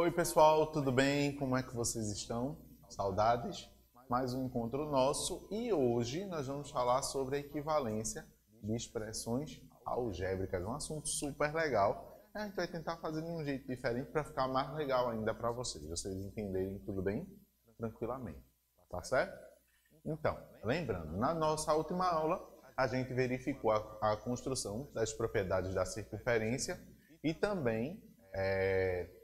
Oi pessoal, tudo bem? Como é que vocês estão? Saudades? Mais um encontro nosso e hoje nós vamos falar sobre a equivalência de expressões algébricas, um assunto super legal. A gente vai tentar fazer de um jeito diferente para ficar mais legal ainda para vocês, vocês entenderem tudo bem tranquilamente, tá certo? Então, lembrando, na nossa última aula a gente verificou a, a construção das propriedades da circunferência e também é,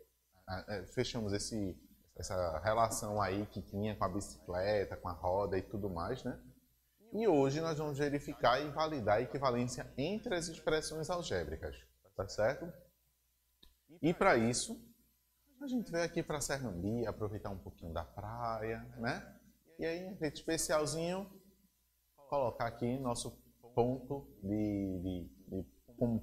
fechamos esse, essa relação aí que tinha com a bicicleta, com a roda e tudo mais, né? E hoje nós vamos verificar e validar a equivalência entre as expressões algébricas, tá certo? E para isso, a gente veio aqui para Serrambi, aproveitar um pouquinho da praia, né? E aí, jeito especialzinho, colocar aqui nosso ponto de, de, de um,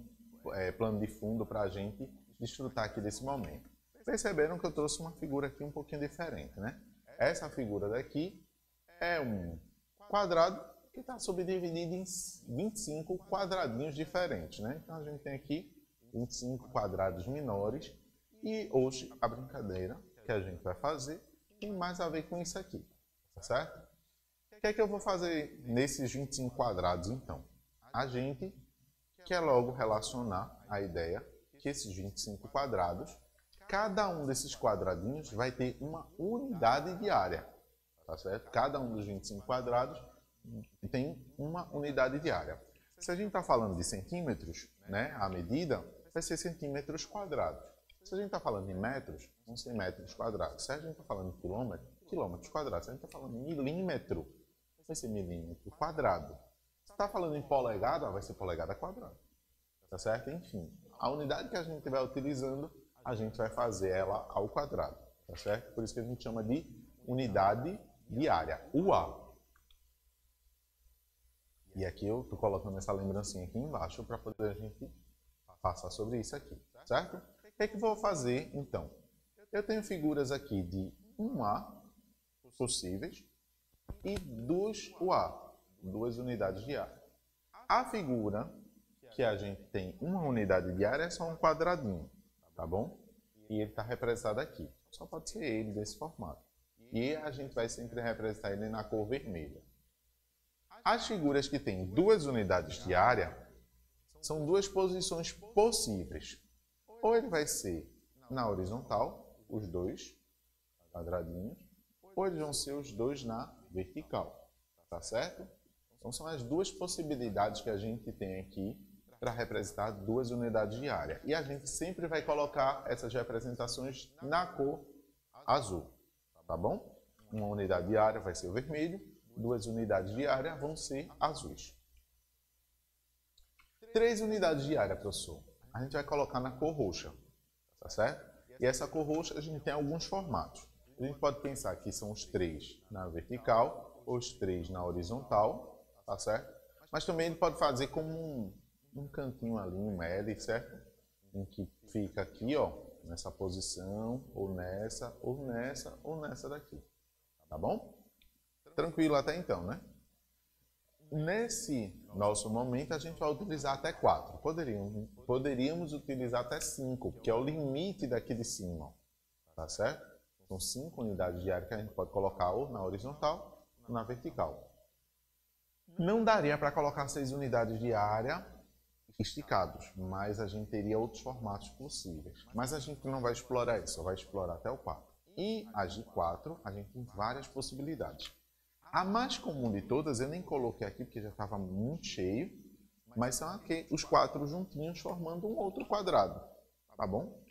é, plano de fundo para a gente desfrutar aqui desse momento. Perceberam que eu trouxe uma figura aqui um pouquinho diferente, né? Essa figura daqui é um quadrado que está subdividido em 25 quadradinhos diferentes, né? Então a gente tem aqui 25 quadrados menores e hoje a brincadeira que a gente vai fazer tem mais a ver com isso aqui, tá certo? O que é que eu vou fazer nesses 25 quadrados então? A gente quer logo relacionar a ideia que esses 25 quadrados, cada um desses quadradinhos vai ter uma unidade de área, tá certo? Cada um dos 25 quadrados tem uma unidade de área. Se a gente está falando de centímetros, né, a medida vai ser centímetros quadrados. Se a gente está falando em metros, vão ser metros quadrados. Se a gente está falando em quilômetro, quilômetros quadrados. Se a gente está falando em milímetro, vai ser milímetro quadrado. Se está falando em polegada, vai ser polegada quadrada. Tá certo? Enfim, a unidade que a gente estiver utilizando, a gente vai fazer ela ao quadrado. Tá certo? Por isso que a gente chama de unidade diária, UA. E aqui eu estou colocando essa lembrancinha aqui embaixo para poder a gente passar sobre isso aqui, certo? O que é que eu vou fazer, então? Eu tenho figuras aqui de 1A possíveis e 2UA, duas unidades de área. A figura que a gente tem uma unidade de área é só um quadradinho, tá bom? E ele está representado aqui. Só pode ser ele desse formato. E a gente vai sempre representar ele na cor vermelha. As figuras que têm duas unidades de área são duas posições possíveis. Ou ele vai ser na horizontal, os dois quadradinhos, ou eles vão ser os dois na vertical. Tá certo? Então são as duas possibilidades que a gente tem aqui para representar duas unidades de área. E a gente sempre vai colocar essas representações na cor azul. Tá bom? Uma unidade de área vai ser o vermelho, duas unidades de área vão ser azuis. Três unidades de área, professor. A gente vai colocar na cor roxa, tá certo? E essa cor roxa a gente tem alguns formatos. A gente pode pensar que são os três na vertical, os três na horizontal, tá certo? Mas também ele pode fazer como um, um cantinho ali, um L, certo? Em que fica aqui, ó, nessa posição, ou nessa, ou nessa, ou nessa daqui. Tá bom? Tranquilo até então, né? Nesse nosso momento, a gente vai utilizar até 4. Poderíamos, poderíamos utilizar até 5, que é o limite daqui de cima. Tá certo? São 5 unidades de área que a gente pode colocar ou na horizontal ou na vertical. Não daria para colocar 6 unidades de área esticados, mas a gente teria outros formatos possíveis. Mas a gente não vai explorar isso, só vai explorar até o 4. E as de 4, a gente tem várias possibilidades. A mais comum de todas, eu nem coloquei aqui porque já estava muito cheio, mas são aqui os quatro juntinhos formando um outro quadrado, tá bom?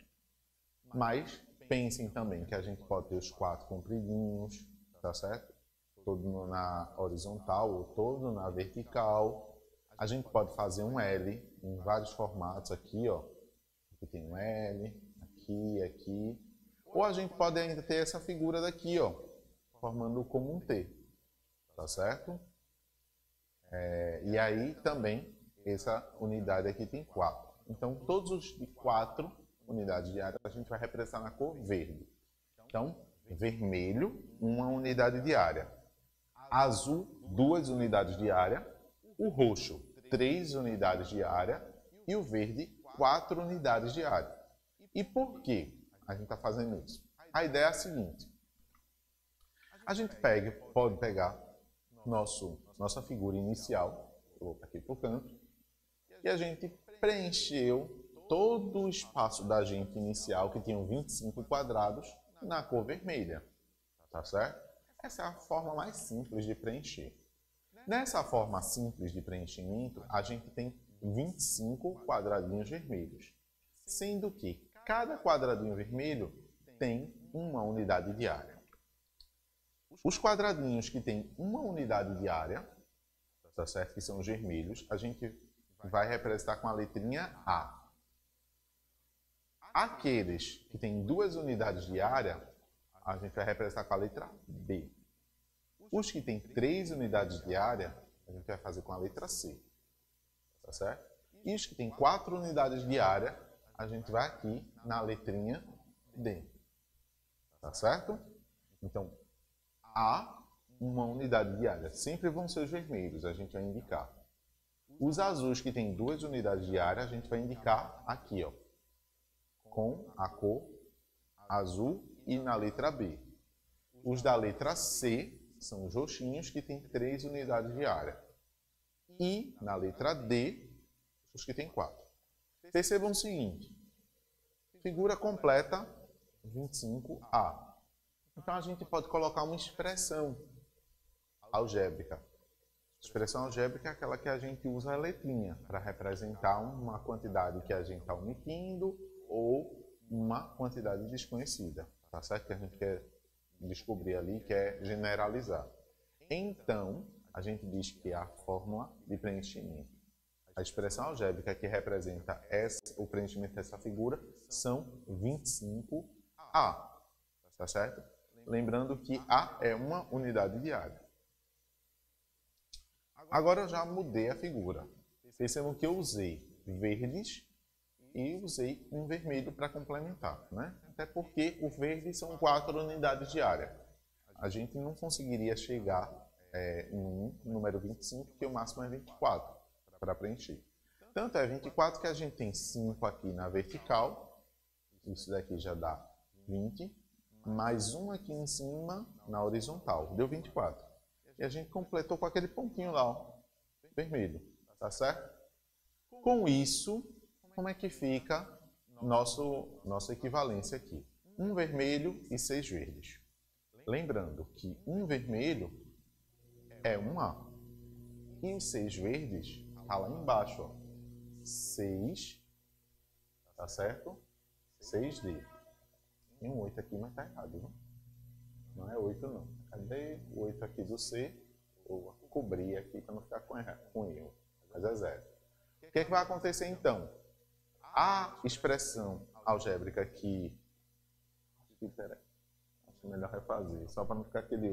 Mas pensem também que a gente pode ter os quatro compridinhos, tá certo? Todo na horizontal ou todo na vertical. A gente pode fazer um L em vários formatos aqui, ó. Aqui tem um L, aqui, aqui. Ou a gente pode ainda ter essa figura daqui, ó, formando como um T tá certo? É, e aí também essa unidade aqui tem quatro. Então todos os quatro unidades de área a gente vai representar na cor verde. Então vermelho, uma unidade de área. Azul, duas unidades de área. O roxo, três unidades de área. E o verde, quatro unidades de área. E por que a a gente está fazendo isso? A ideia é a seguinte. A gente pega, pode pegar nosso, nossa figura inicial, vou aqui para o canto, e a gente preencheu todo o espaço da gente inicial, que tinha 25 quadrados, na cor vermelha. Tá certo? Essa é a forma mais simples de preencher. Nessa forma simples de preenchimento, a gente tem 25 quadradinhos vermelhos, sendo que cada quadradinho vermelho tem uma unidade de área. Os quadradinhos que têm uma unidade de área, tá certo? que são os vermelhos, a gente vai representar com a letrinha A. Aqueles que têm duas unidades de área, a gente vai representar com a letra B. Os que têm três unidades de área, a gente vai fazer com a letra C. Tá certo? E os que têm quatro unidades de área, a gente vai aqui na letrinha D. Tá certo? Então, A, uma unidade de área. Sempre vão ser os vermelhos, a gente vai indicar. Os azuis que têm duas unidades de área, a gente vai indicar aqui, ó, com a cor azul e na letra B. Os da letra C são os roxinhos que têm três unidades de área. E na letra D, os que têm quatro. Percebam o seguinte, figura completa 25A. Então a gente pode colocar uma expressão algébrica Expressão algébrica é aquela que a gente usa a letrinha para representar uma quantidade que a gente está omitindo ou uma quantidade desconhecida, tá certo? Que a gente quer descobrir ali, quer generalizar. Então, a gente diz que a fórmula de preenchimento, a expressão algébrica que representa essa, o preenchimento dessa figura são 25A, tá certo? Lembrando que A é uma unidade diária. Agora eu já mudei a figura. Percebam que eu usei verdes e usei um vermelho para complementar, né? Até porque o verde são quatro unidades de área. A gente não conseguiria chegar é, em número 25, que o máximo é 24 para preencher. Tanto é 24 que a gente tem 5 aqui na vertical, isso daqui já dá 20, mais um aqui em cima na horizontal, deu 24. E a gente completou com aquele pontinho lá, ó, vermelho. Tá certo? Com isso, como é que fica nosso, nossa equivalência aqui? Um vermelho e seis verdes. Lembrando que um vermelho é um A. E seis verdes está lá embaixo. Ó. 6, tá certo? 6D. Tem um 8 aqui, mas está errado. Não? não é 8 não. Cadê o 8 aqui do C? Vou cobrir aqui para não ficar com erro. Mas é zero. O que, é que vai acontecer então? A expressão algébrica aqui. Acho que, melhor refazer, só para não ficar aquele